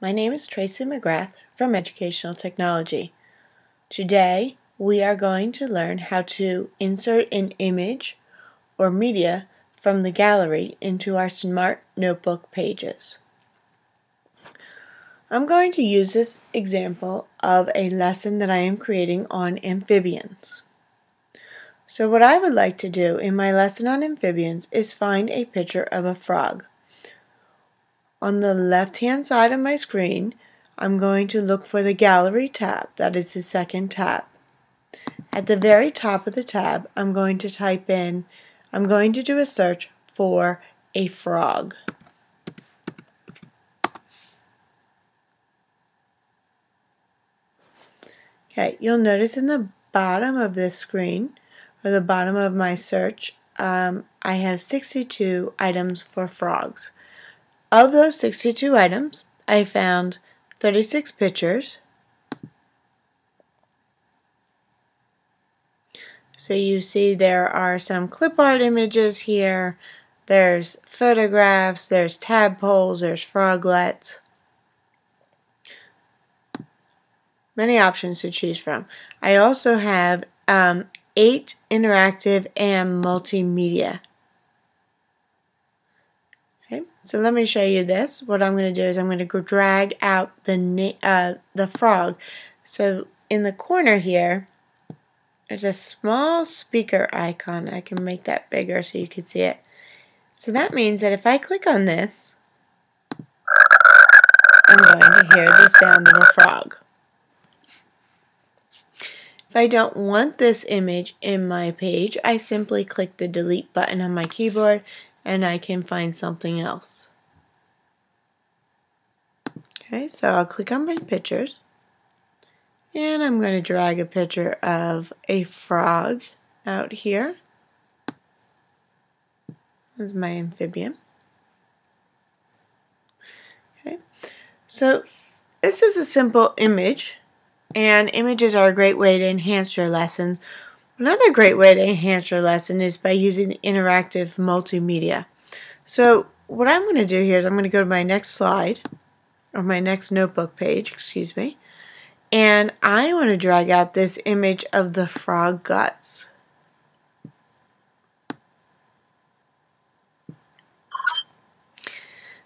My name is Tracy McGrath from Educational Technology. Today we are going to learn how to insert an image or media from the gallery into our Smart Notebook pages. I'm going to use this example of a lesson that I am creating on amphibians. So what I would like to do in my lesson on amphibians is find a picture of a frog. On the left hand side of my screen, I'm going to look for the Gallery tab. That is the second tab. At the very top of the tab, I'm going to type in, I'm going to do a search for a frog. Okay, you'll notice in the bottom of this screen, or the bottom of my search, um, I have 62 items for frogs. Of those 62 items, I found 36 pictures. So you see there are some clip art images here. There's photographs, there's tadpoles, there's froglets. Many options to choose from. I also have um, eight interactive and multimedia Okay, so let me show you this. What I'm going to do is I'm going to drag out the uh, the frog. So in the corner here, there's a small speaker icon. I can make that bigger so you can see it. So that means that if I click on this, I'm going to hear the sound of a frog. If I don't want this image in my page, I simply click the delete button on my keyboard and I can find something else. Okay, so I'll click on my pictures and I'm going to drag a picture of a frog out here. This is my amphibian. Okay, so this is a simple image and images are a great way to enhance your lessons Another great way to enhance your lesson is by using interactive multimedia. So what I'm going to do here is I'm going to go to my next slide, or my next notebook page, excuse me, and I want to drag out this image of the frog guts.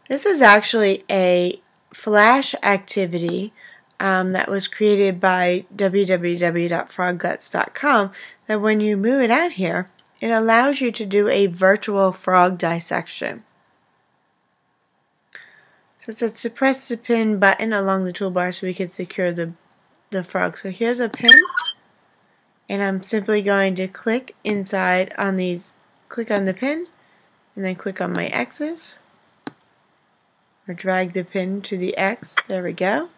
This is actually a flash activity um, that was created by www.frogguts.com that when you move it out here, it allows you to do a virtual frog dissection. So it says to press the pin button along the toolbar so we can secure the, the frog. So here's a pin and I'm simply going to click inside on these, click on the pin and then click on my X's or drag the pin to the X. There we go.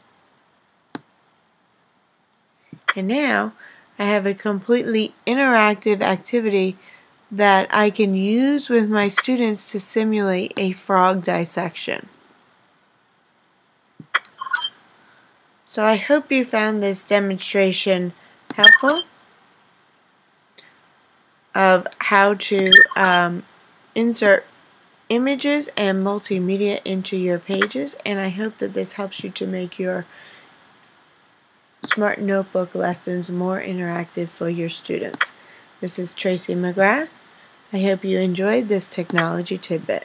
And now I have a completely interactive activity that I can use with my students to simulate a frog dissection. So I hope you found this demonstration helpful of how to um, insert images and multimedia into your pages and I hope that this helps you to make your Smart Notebook lessons more interactive for your students. This is Tracy McGrath. I hope you enjoyed this technology tidbit.